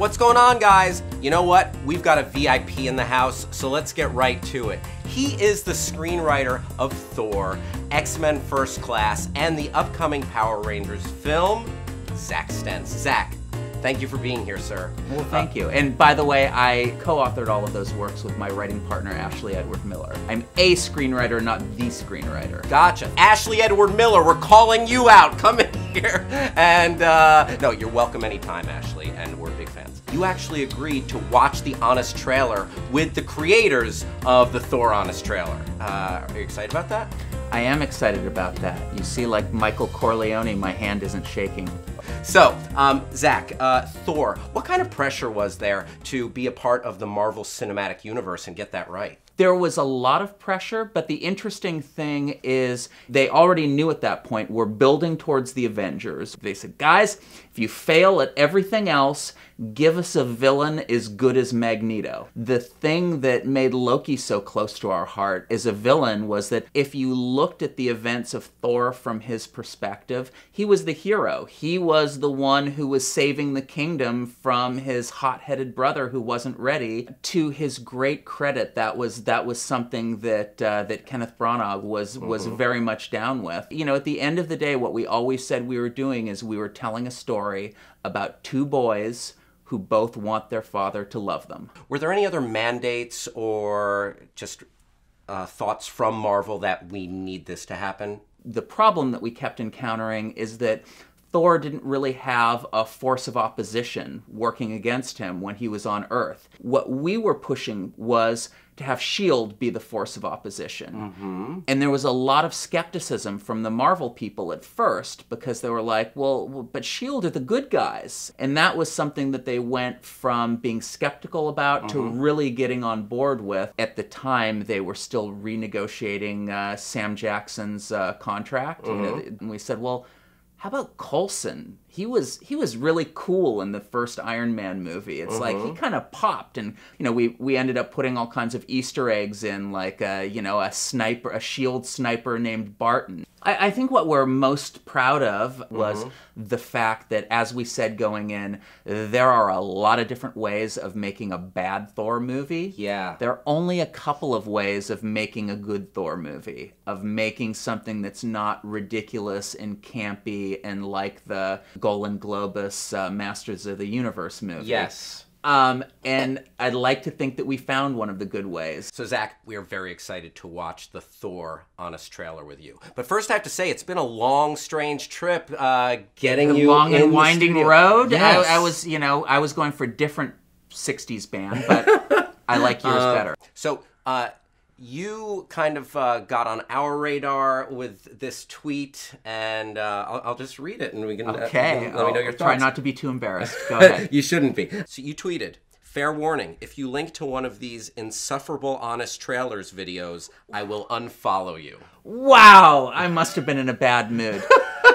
What's going on, guys? You know what? We've got a VIP in the house, so let's get right to it. He is the screenwriter of Thor, X Men First Class, and the upcoming Power Rangers film, Zack Stentz. Zack, thank you for being here, sir. Well, thank uh, you. And by the way, I co-authored all of those works with my writing partner, Ashley Edward Miller. I'm a screenwriter, not the screenwriter. Gotcha. Ashley Edward Miller, we're calling you out. Come in here. And uh, no, you're welcome anytime, Ashley, and we're big fans. You actually agreed to watch the Honest trailer with the creators of the Thor Honest trailer. Uh, are you excited about that? I am excited about that. You see, like Michael Corleone, my hand isn't shaking. So, um, Zack, uh, Thor, what kind of pressure was there to be a part of the Marvel Cinematic Universe and get that right? There was a lot of pressure, but the interesting thing is they already knew at that point we're building towards the Avengers. They said, guys, if you fail at everything else, give us a villain as good as Magneto. The thing that made Loki so close to our heart as a villain was that if you looked at the events of Thor from his perspective, he was the hero. He was the one who was saving the kingdom from his hot-headed brother who wasn't ready. To his great credit, that was that was something that uh, that Kenneth Branagh was was very much down with. You know, at the end of the day, what we always said we were doing is we were telling a story about two boys who both want their father to love them. Were there any other mandates or just uh, thoughts from Marvel that we need this to happen? The problem that we kept encountering is that Thor didn't really have a force of opposition working against him when he was on Earth. What we were pushing was to have S.H.I.E.L.D. be the force of opposition. And there was a lot of skepticism from the Marvel people at first because they were like, well, well, but S.H.I.E.L.D. are the good guys. And that was something that they went from being skeptical about to really getting on board with. At the time, they were still renegotiating uh, Sam Jackson's uh, contract. You know, and we said, well, how about Coulson? He was he was really cool in the first Iron Man movie. It's like he uh-huh. kind of popped, and you know we we ended up putting all kinds of Easter eggs in, like a, you know a sniper, a Shield sniper named Barton. I, I think what we're most proud of was uh-huh. the fact that, as we said going in, there are a lot of different ways of making a bad Thor movie. Yeah. There are only a couple of ways of making a good Thor movie, of making something that's not ridiculous and campy and like the Golan Globus uh, Masters of the Universe movie. Yes. Um, and I'd like to think that we found one of the good ways. So, Zack, we are very excited to watch the Thor Honest trailer with you. But first, I have to say, it's been a long, strange trip uh, getting The you long and winding road. Yes. I, I was, you know, I was going for a different '60s band, but I like yours Uh, better. So, uh, you kind of uh, got on our radar with this tweet, and uh, I'll, I'll just read it, and we can uh, Okay, let me know your I'll try not to be too embarrassed. Go ahead. you shouldn't be. So you tweeted. Fair warning, if you link to one of these insufferable honest trailers videos, I will unfollow you. Wow, I must have been in a bad mood.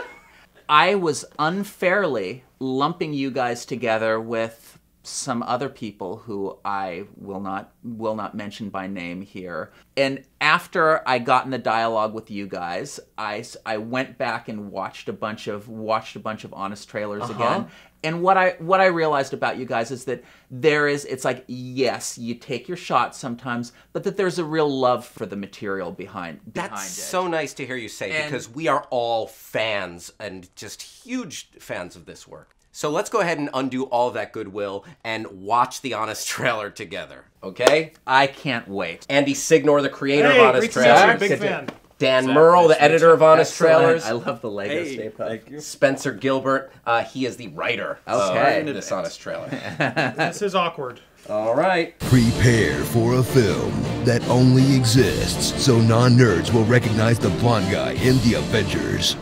I was unfairly lumping you guys together with some other people who I will not will not mention by name here. And after I got in the dialogue with you guys, I, I went back and watched a bunch of watched a bunch of honest trailers uh-huh. again. And what I what I realized about you guys is that there is it's like yes, you take your shots sometimes, but that there's a real love for the material behind behind That's so nice to hear you say And- because we are all fans and just huge fans of this work. So let's go ahead and undo all that goodwill and watch the Honest trailer together, okay? I can't wait. Andy Signore, the creator Hey, of Honest great to meet Big fan. Dan Murrell, the editor of Honest Excellent. Trailers. I love the Lego Hey, Stay Puft. thank you. Spencer Gilbert, uh, he is the writer Okay. of this Honest Trailer. This is awkward. all right. Prepare for a film that only exists so non nerds will recognize the blonde guy in The Avengers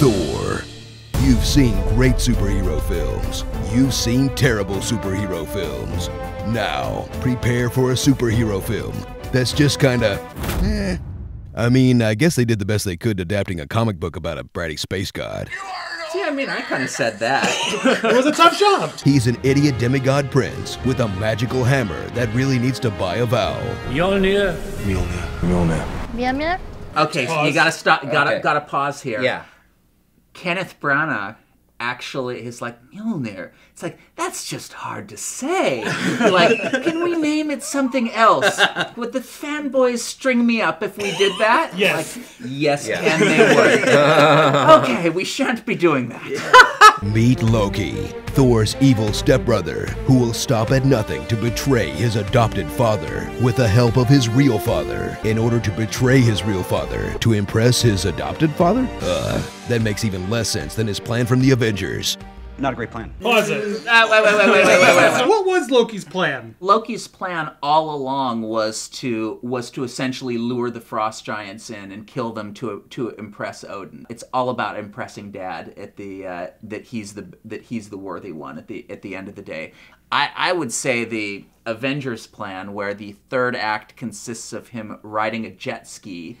Thor. You've seen great superhero films, you've seen terrible superhero films. Now, prepare for a superhero film that's just kinda eh. I mean, I guess they did the best they could adapting a comic book about a bratty space god. See, I mean, I kind of said that. It was a tough job. He's an idiot demigod prince with a magical hammer that really needs to buy a vowel. Mjolnir. Mjolnir? Okay, so you gotta stop. Gotta Okay. gotta pause here. Yeah. Kenneth Branagh actually is like Mjolnir. It's like that's just hard to say. like, can we name it something else? Would the fanboys string me up if we did that? Yes. Like, yes, can they would. okay, we shan't be doing that. Meet Loki, Thor's evil stepbrother, who will stop at nothing to betray his adopted father with the help of his real father in order to betray his real father to impress his adopted father? Uh, that makes even less sense than his plan from the Avengers. Not a great plan. Was it? Uh, wait, wait, wait, wait, wait, wait, wait. what was Loki's plan? Loki's plan all along was to was to essentially lure the frost giants in and kill them to to impress Odin. It's all about impressing Dad at the uh, that he's the that he's the worthy one at the at the end of the day. I, I would say the Avengers plan, where the third act consists of him riding a jet ski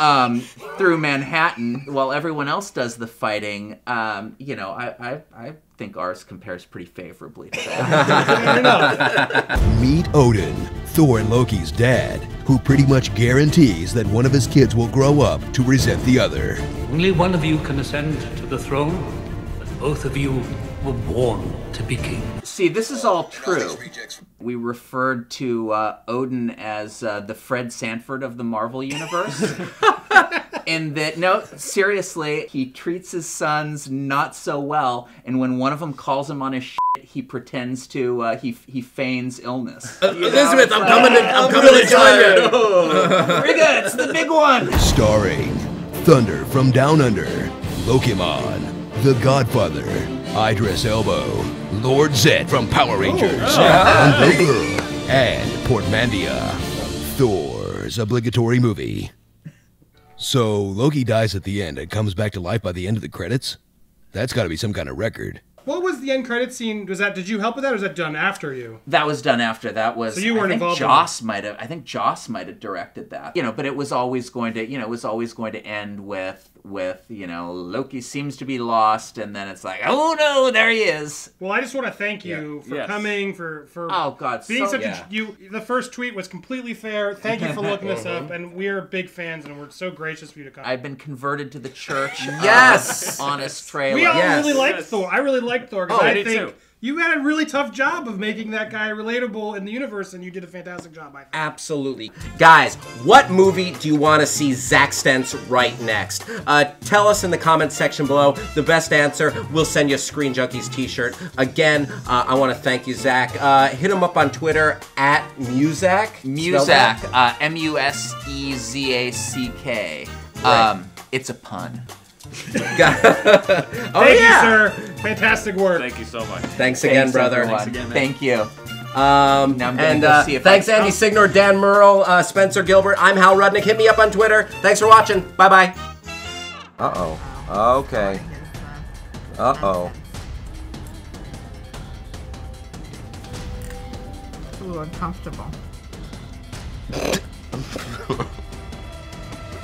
um, through Manhattan while everyone else does the fighting. Um, you know, I, I I think ours compares pretty favorably to that. Meet Odin, Thor and Loki's dad, who pretty much guarantees that one of his kids will grow up to resent the other. Only one of you can ascend to the throne, but both of you were born to be king. See, this is all true. We referred to uh, Odin as uh, the Fred Sanford of the Marvel Universe. In that, no, seriously, he treats his sons not so well, and when one of them calls him on his shit, he pretends to, uh, he, he feigns illness. Elizabeth, I'm coming to, I'm coming to join you. Frigga, it's the big one! Starring Thunder from Down Under, Lokimon, The Godfather, Idris Elbow, Lord Zed from Power Rangers, oh, Uncle Girl, and Portmandia. Thor's obligatory movie. So Loki dies at the end and comes back to life by the end of the credits? That's got to be some kind of record. What was the end credit scene? Was that? Did you help with that, or was that done after you? That was done after. That was. So you weren't I think involved in Joss might have. I think Joss might have directed that. You know, but it was always going to. You know, it was always going to end with with you know Loki seems to be lost, and then it's like, oh no, there he is. Well, I just want to thank you for Yes. coming for for Oh God, being so, such yeah. a you. The first tweet was completely fair. Thank you for looking us up, and we're big fans, and we're so gracious for you to come. I've been converted to the church. Yes! honest trailer. we all Yes. really liked Thor. I really liked Thor because Oh, I I did think too. You had a really tough job of making that guy relatable in the universe, and you did a fantastic job. I think. Absolutely. Guys, what movie do you want to see Zack Stentz right next? Uh, tell us in the comments section below. The best answer, we'll send you a Screen Junkies t-shirt. Again, uh, I want to thank you, Zack. Uh, hit him up on Twitter at Muzak. Spell that? Muzak, uh, M U S E Z A C K. Right. Um, it's a pun. oh, Thank yeah. you, sir. Fantastic work. Thank you so much. Thanks again, Thanks, brother. everyone. again, man. Thank you. Um, Now I'm gonna and go uh, see if thanks, I- Andy Signore, Dan Murrell, uh, Spencer Gilbert. I'm Hal Rudnick. Hit me up on Twitter. Thanks for watching. Bye bye. Uh oh. Okay. Uh oh. Ooh, uncomfortable.